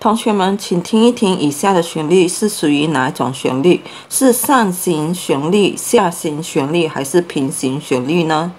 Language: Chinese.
同学们，请听一听以下的旋律是属于哪一种旋律？是上行旋律、下行旋律还是平行旋律呢？